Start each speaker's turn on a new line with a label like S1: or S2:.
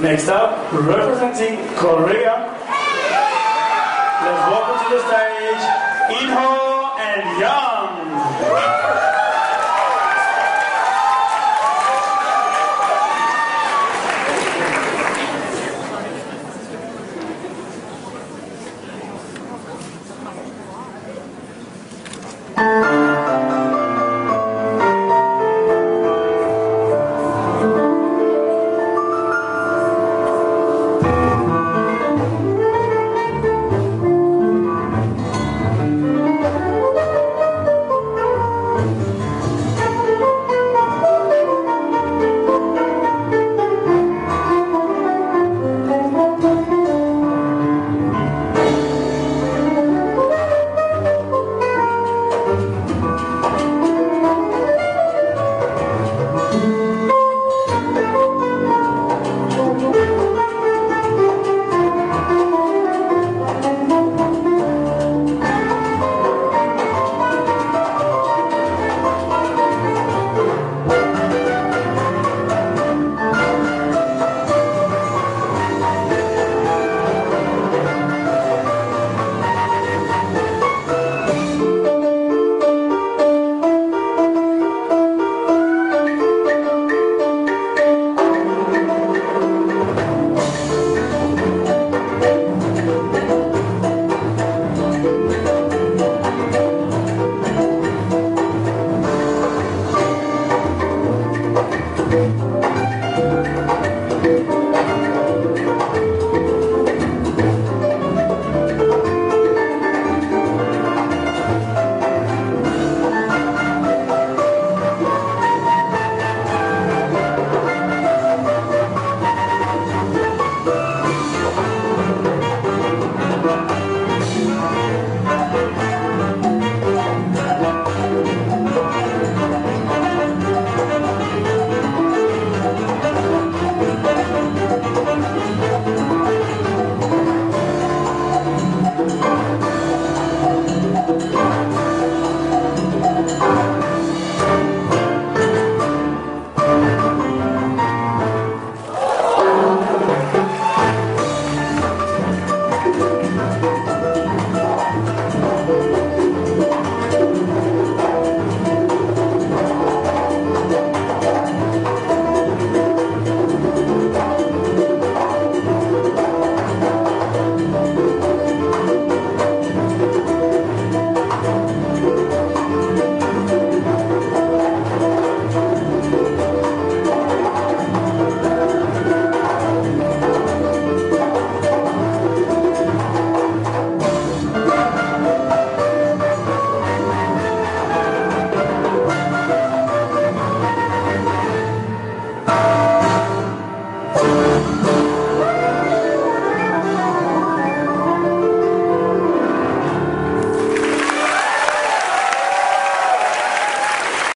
S1: Next up, representing Korea, let's welcome to the stage Inho and Young.